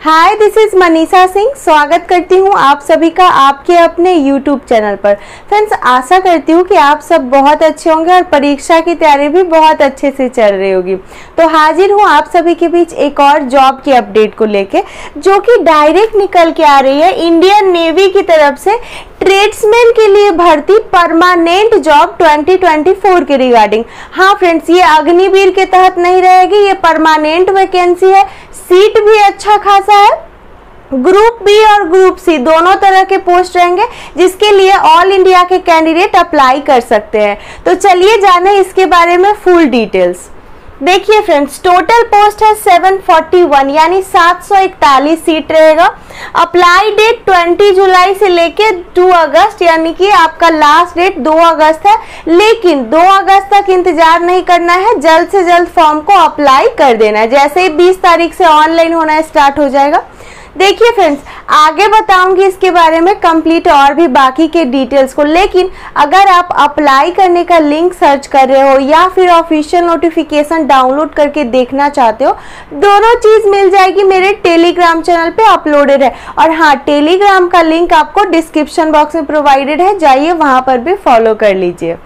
Hi this is Manisha Singh स्वागत करती हूँ आप सभी का आपके अपने यूट्यूब चैनल पर। फ्रेंड्स आशा करती हूँ कि आप सब बहुत अच्छे होंगे और परीक्षा की तैयारी भी बहुत अच्छे से चल रही होगी। तो हाजिर हूँ आप सभी के बीच एक और जॉब की अपडेट को लेके, जो कि डायरेक्ट निकल के आ रही है इंडियन नेवी की तरफ़ से। ट्रेड्समैन के लिए भर्ती परमानेंट जॉब 2024 के रिगार्डिंग हाँ फ्रेंड्स ये अग्निवीर के तहत नहीं रहेगी, ये परमानेंट वैकेंसी है। सीट भी अच्छा खासा है, ग्रुप बी और ग्रुप सी दोनों तरह के पोस्ट रहेंगे, जिसके लिए ऑल इंडिया के कैंडिडेट अप्लाई कर सकते हैं। तो चलिए जाने इसके बारे में फुल डिटेल्स देखिए फ्रेंड्स टोटल पोस्ट है 741 यानी 741 सीट रहेगा। अप्लाई डेट 20 जुलाई से लेके 2 अगस्त, यानी कि आपका लास्ट डेट 2 अगस्त है। लेकिन 2 अगस्त तक इंतज़ार नहीं करना है, जल्द से जल्द फॉर्म को अप्लाई कर देना है। जैसे ही 20 तारीख से ऑनलाइन होना स्टार्ट हो जाएगा। देखिए फ्रेंड्स आगे बताऊँगी इसके बारे में कंप्लीट और भी बाकी के डिटेल्स को। लेकिन अगर आप अप्लाई करने का लिंक सर्च कर रहे हो या फिर ऑफिशियल नोटिफिकेशन डाउनलोड करके देखना चाहते हो, दोनों चीज़ मिल जाएगी मेरे टेलीग्राम चैनल पे अपलोडेड है। और हाँ टेलीग्राम का लिंक आपको डिस्क्रिप्शन बॉक्स में प्रोवाइडेड है। जाइए, वहाँ पर भी फॉलो कर लीजिए।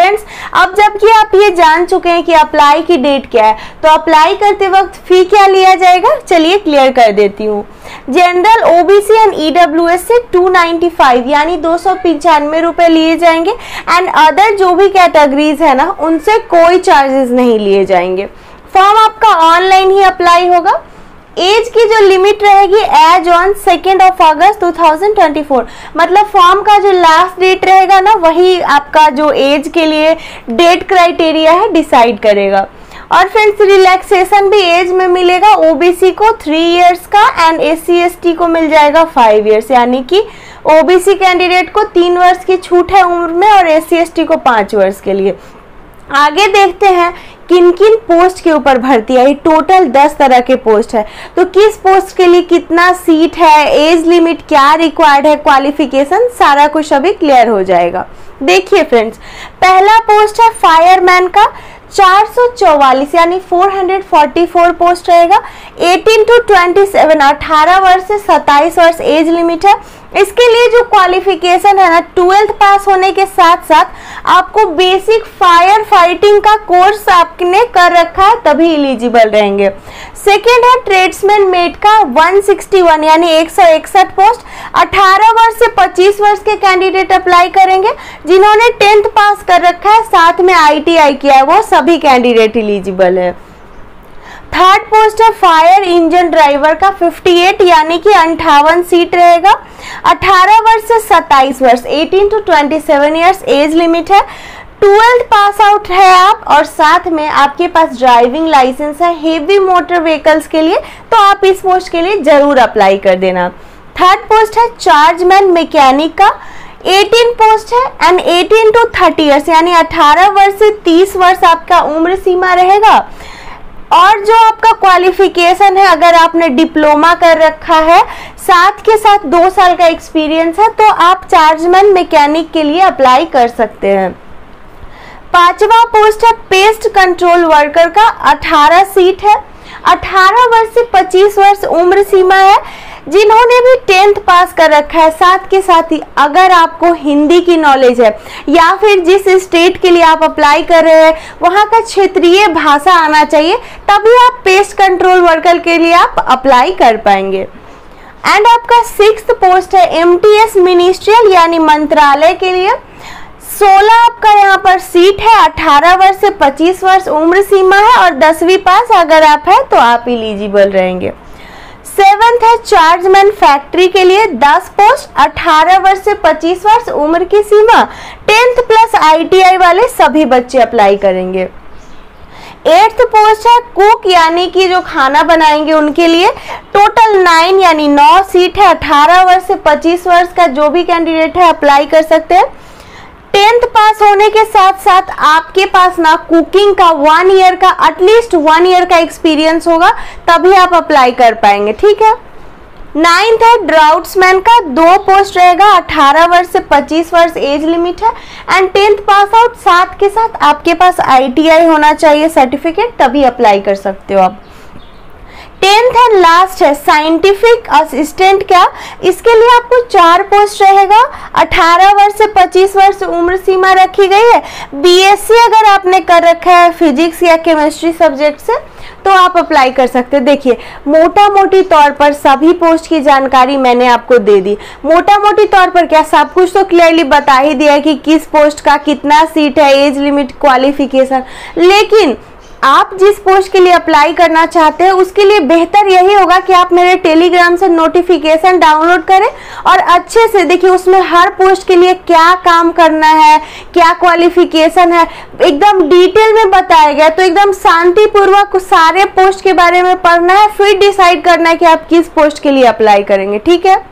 फ्रेंड्स अब जबकि आप ये जान चुके हैं कि अप्लाई की डेट क्या है तो अप्लाई करते वक्त फ़ी क्या लिया जाएगा? चलिए क्लियर कर देती हूँ। जनरल ओबीसी एंड ईडब्ल्यूएस से 295 यानी दो सौ पिंचानवे रुपए लिए जाएँगे एंड अदर जो भी कैटेगरीज है ना, उनसे कोई चार्जेस नहीं लिए जाएँगे। फॉर्म आपका ऑनलाइन ही अप्लाई होगा। एज की जो लिमिट रहेगी age on second of August 2024 मतलब फॉर्म का जो लास्ट डेट रहेगा ना, वही आपका जो एज के लिए डेट क्राइटेरिया है डिसाइड करेगा। और फ्रेंड्स रिलैक्सेशन भी एज में मिलेगा ओबीसी को थ्री इयर्स का एंड एस सी को मिल जाएगा फाइव इयर्स यानी कि ओबीसी कैंडिडेट को तीन वर्ष की छूट है उम्र में और एस सी को पाँच वर्ष के लिए। आगे देखते हैं किन किन पोस्ट के ऊपर भर्ती आई टोटल दस तरह के पोस्ट है। तो किस पोस्ट के लिए कितना सीट है? एज लिमिट क्या रिक्वायर्ड है? क्वालिफिकेशन सारा कुछ अभी क्लियर हो जाएगा। देखिए फ्रेंड्स पहला पोस्ट है फायरमैन का। 444 यानी 444 पोस्ट रहेगा। 18 टू 27 18 वर्ष से 27 वर्ष एज लिमिट है। इसके लिए जो क्वालिफिकेशन है ना ट्वेल्थ पास होने के साथ साथ आपको बेसिक फायर फाइटिंग का कोर्स आपने कर रखा है, तभी एलिजिबल रहेंगे। सेकेंड है ट्रेड्समैन मेट का 161 यानी 161 पोस्ट 18 वर्ष से 25 वर्ष के कैंडिडेट अप्लाई करेंगे, जिन्होंने टेंथ पास कर रखा है, साथ में आईटीआई किया है, वो सभी कैंडिडेट एलिजिबल है। थर्ड पोस्ट है फायर इंजन ड्राइवर का 58 यानी कि अंठावन सीट रहेगा। 18 वर्ष से 27 वर्ष 18 टू 27 इयर्स एज लिमिट है। ट्वेल्थ पास आउट है आप, और साथ में आपके पास ड्राइविंग लाइसेंस है हेवी मोटर व्हीकल्स के लिए तो आप इस पोस्ट के लिए ज़रूर अप्लाई कर देना। थर्ड पोस्ट है चार्जमैन मैकेनिक का। 18 पोस्ट है एंड 18 टू 30 इयर्स यानी 18 वर्ष से 30 वर्ष आपका उम्र सीमा रहेगा। और जो आपका क्वालिफिकेशन है, अगर आपने डिप्लोमा कर रखा है, साथ के साथ दो साल का एक्सपीरियंस है तो आप चार्जमैन मैकेनिक के लिए अप्लाई कर सकते हैं। पांचवा पोस्ट है पेस्ट कंट्रोल वर्कर का 18 सीट है। 18 वर्ष से 25 वर्ष उम्र सीमा है। जिन्होंने भी टेंथ पास कर रखा है, साथ के साथ ही अगर आपको हिंदी की नॉलेज है, या फिर जिस स्टेट के लिए आप अप्लाई कर रहे हैं, वहाँ का क्षेत्रीय भाषा आना चाहिए, तभी आप पेस्ट कंट्रोल वर्कर के लिए आप अप्लाई कर पाएँगे। एंड आपका सिक्स पोस्ट है एम टी एस मिनिस्ट्रियल यानी मंत्रालय के लिए। 16 आपका यहाँ पर सीट है 18 वर्ष से 25 वर्ष उम्र सीमा है और दसवीं पास अगर आप है तो आप इलिजिबल रहेंगे। सेवेंथ है चार्जमैन फैक्ट्री के लिए 10 पोस्ट 18 वर्ष से 25 वर्ष उम्र की सीमा, टेंथ प्लस आईटीआई वाले सभी बच्चे अप्लाई करेंगे। एट्थ पोस्ट है कुक, यानी कि जो खाना बनाएँगे उनके लिए। टोटल नाइन, यानी नौ सीट है 18 वर्ष से 25 वर्ष का जो भी कैंडिडेट है अप्लाई कर सकते हैं। टेंथ पास होने के साथ साथ आपके पास ना कुकिंग का वन ईयर का एटलीस्ट वन ईयर का एक्सपीरियंस होगा, तभी आप अप्लाई कर पाएँगे, ठीक है? नाइन्थ है ड्राउट्समैन का, दो पोस्ट रहेगा 18 वर्ष से 25 वर्ष एज लिमिट है एंड टेंथ पास आउट साथ के साथ आपके पास आईटीआई होना चाहिए सर्टिफिकेट तभी अप्लाई कर सकते हो आप। टेंथ एंड लास्ट है साइंटिफिक असिस्टेंट क्या? इसके लिए आपको चार पोस्ट रहेगा। 18 वर्ष से 25 वर्ष उम्र सीमा रखी गई है। बीएससी अगर आपने कर रखा है फिजिक्स या केमिस्ट्री सब्जेक्ट से तो आप अप्लाई कर सकते हैं। देखिए मोटा मोटी तौर पर सभी पोस्ट की जानकारी मैंने आपको दे दी। मोटा मोटी तौर पर क्या? सब कुछ तो क्लियरली बता ही दिया है कि किस पोस्ट का कितना सीट है एज लिमिट क्वालिफिकेशन लेकिन आप जिस पोस्ट के लिए अप्लाई करना चाहते हैं, उसके लिए बेहतर यही होगा कि आप मेरे टेलीग्राम से नोटिफिकेशन डाउनलोड करें और अच्छे से देखिए उसमें हर पोस्ट के लिए क्या काम करना है, क्या क्वालिफिकेशन है। एकदम डिटेल में बताया गया तो एकदम शांतिपूर्वक सारे पोस्ट के बारे में पढ़ना है, फिर डिसाइड करना है कि आप किस पोस्ट के लिए अप्लाई करेंगे, ठीक है?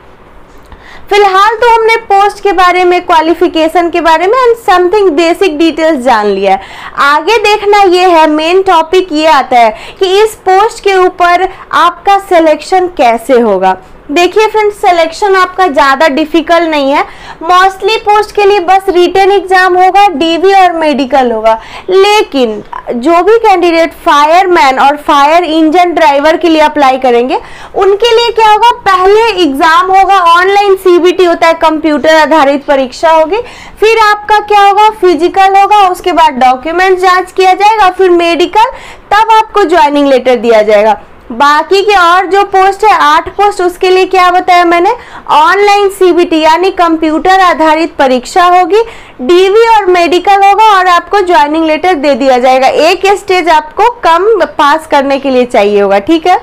फ़िलहाल तो हमने पोस्ट के बारे में क्वालिफिकेशन के बारे में एंड समथिंग बेसिक डिटेल्स जान लिया है। आगे देखना ये है मेन टॉपिक ये आता है कि इस पोस्ट के ऊपर आपका सिलेक्शन कैसे होगा। देखिए फ्रेंड्स सिलेक्शन आपका ज़्यादा डिफ़िकल्ट नहीं है। मोस्टली पोस्ट के लिए बस रिटर्न एग्ज़ाम होगा डीवी और मेडिकल होगा। लेकिन जो भी कैंडिडेट फायरमैन और फायर इंजन ड्राइवर के लिए अप्लाई करेंगे, उनके लिए क्या होगा? पहले एग्ज़ाम होगा ऑनलाइन सीबीटी होता है कंप्यूटर आधारित परीक्षा होगी। फिर आपका क्या होगा? फ़िज़िकल होगा, उसके बाद डॉक्यूमेंट जाँच किया जाएगा, फिर मेडिकल तब आपको ज्वाइनिंग लेटर दिया जाएगा। बाकी के और जो पोस्ट है, आठ पोस्ट उसके लिए क्या बताया मैंने? ऑनलाइन सीबीटी यानी कंप्यूटर आधारित परीक्षा होगी। डीवी और मेडिकल होगा और आपको ज्वाइनिंग लेटर दे दिया जाएगा। एक स्टेज आपको कम पास करने के लिए चाहिए होगा, ठीक है?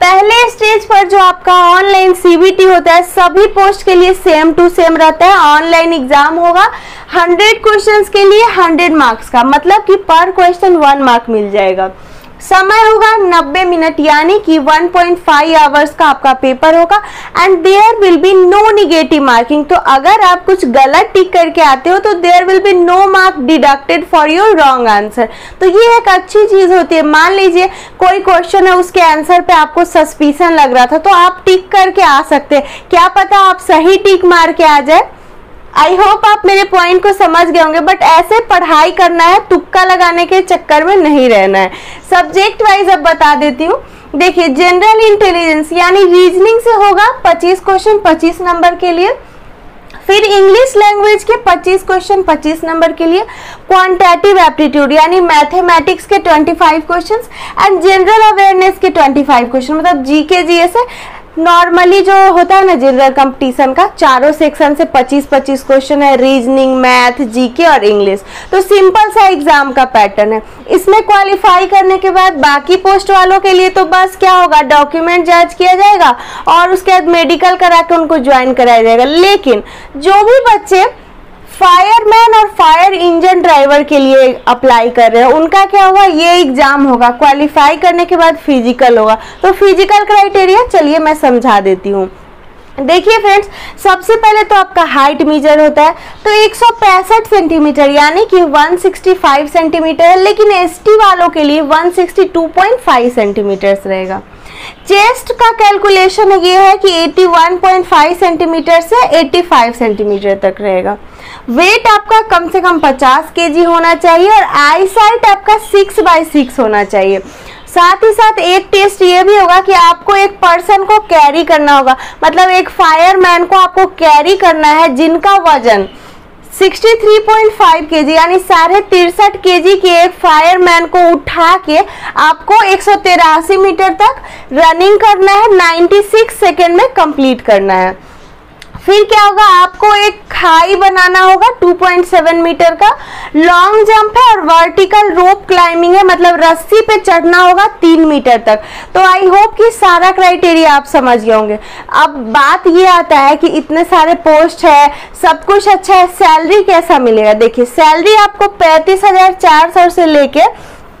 पहले स्टेज पर जो आपका ऑनलाइन सीबीटी होता है, सभी पोस्ट के लिए सेम टू सेम रहता है। ऑनलाइन एग्ज़ाम होगा। 100 क्वेश्चंस के लिए 100 मार्क्स का मतलब कि पर क्वेश्चन वन मार्क मिल जाएगा। समय होगा 90 मिनट, यानी कि 1.5 पॉइंट आवर्स का आपका पेपर होगा and there will be no negative marking तो अगर आप कुछ गलत टिक करके आते हो तो there will be no mark deducted for your wrong answer तो ये एक अच्छी चीज़ होती है। मान लीजिए, कोई क्वेश्चन है, उसके आंसर पे आपको सस्पिशन लग रहा था तो आप टिक करके आ सकते हैं। क्या पता आप सही टिक मार के आ जाए? आई होप आप मेरे पॉइंट को समझ गए होंगे बट ऐसे पढ़ाई करना है, तुक्का लगाने के चक्कर में नहीं रहना है। सब्जेक्ट वाइज अब बता देती हूँ। देखिए जनरल इंटेलिजेंस यानी रीजनिंग से होगा 25 क्वेश्चन 25 नंबर के लिए। फिर इंग्लिश लैंग्वेज के 25 क्वेश्चन 25 नंबर के लिए। क्वांटिटेटिव एप्टीट्यूड यानी मैथमेटिक्स के 25 क्वेश्चंस एंड जनरल अवेयरनेस के 25 क्वेश्चन मतलब जीके जीएस है नॉर्मली जो होता है ना जनरल कंपटीशन का, चारों सेक्शन से 25-25 क्वेश्चन है रीजनिंग मैथ जीके और इंग्लिश तो सिंपल सा एग्ज़ाम का पैटर्न है. इसमें क्वालिफाई करने के बाद बाकी पोस्ट वालों के लिए तो बस क्या होगा डॉक्यूमेंट जाँच किया जाएगा और उसके बाद मेडिकल करा के उनको ज्वाइन कराया जाएगा. लेकिन, जो भी बच्चे फायरमैन और फायर इंजन ड्राइवर के लिए अप्लाई कर रहे हैं। उनका क्या होगा? ये एग्ज़ाम होगा। क्वालिफाई करने के बाद फ़िज़िकल होगा। तो फ़िज़िकल क्राइटेरिया, चलिए मैं समझा देती हूँ। देखिए फ्रेंड्स, सबसे पहले तो आपका हाइट मीजर होता है। तो एक सौ पैंसठ सेंटीमीटर, यानी कि 165 सेंटीमीटर है, लेकिन एसटी वालों के लिए 162.5 सेंटीमीटर रहेगा। चेस्ट का कैलकुलेशन ये है कि 81.5 सेंटीमीटर से 85 सेंटीमीटर तक रहेगा। वेट आपका कम से कम 50 केजी होना चाहिए और आई साइट आपका 6 बाई सिक्स होना चाहिए। साथ ही साथ एक टेस्ट ये भी होगा कि आपको एक पर्सन को कैरी करना होगा। मतलब एक फायरमैन को आपको कैरी करना है जिनका वज़न 63.5 केजी, यानी साढ़े तिरसठ केजी के एक फायरमैन को उठा के आपको एक सौ तिरासी मीटर तक रनिंग करना है 96 सेकेंड में कंप्लीट करना है। फिर क्या होगा? आपको एक खाई बनाना होगा 2.7 मीटर का। लॉन्ग जंप है और वर्टिकल रोप क्लाइंबिंग है मतलब रस्सी पे चढ़ना होगा तीन मीटर तक। तो आई होप कि सारा क्राइटेरिया आप समझ गए होंगे। अब बात ये आता है कि इतने सारे पोस्ट है, सब कुछ अच्छा है सैलरी कैसा मिलेगा? देखिए सैलरी आपको पैंतीस हज़ार चार सौ से लेके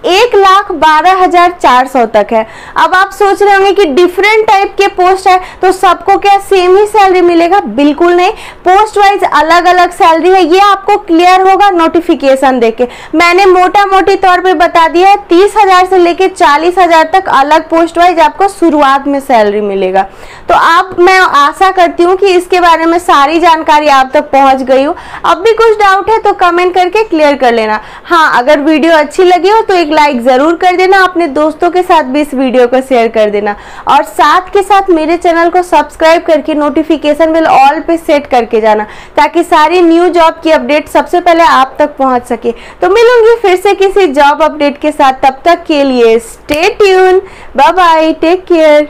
एक लाख बारह हज़ार चार सौ तक है। अब आप सोच रहे होंगे कि डिफरेंट टाइप के पोस्ट है तो सबको क्या सेम ही सैलरी मिलेगा? बिल्कुल नहीं। पोस्ट वाइज अलग अलग सैलरी है। ये आपको क्लियर होगा नोटिफिकेशन देके। मैंने मोटा मोटी तौर पे बता दिया है, तीस हज़ार से लेके चालीस हज़ार तक अलग पोस्ट वाइज आपको शुरुआत में सैलरी मिलेगा। तो आप, मैं आशा करती हूँ कि इसके बारे में सारी जानकारी आप तक पहुँच गई हो। अब भी कुछ डाउट है तो कमेंट करके क्लियर कर लेना। हाँ अगर वीडियो अच्छी लगी हो तो एक लाइक ज़रूर कर देना, अपने दोस्तों के साथ भी इस वीडियो को शेयर कर देना। और साथ के साथ मेरे चैनल को सब्सक्राइब करके नोटिफिकेशन बिल ऑल पे सेट करके जाना, ताकि सारी न्यू जॉब की अपडेट सबसे पहले आप तक पहुँच सके। तो मिलूँगी फिर से किसी जॉब अपडेट के साथ, तब तक के लिए stay tune bye bye take care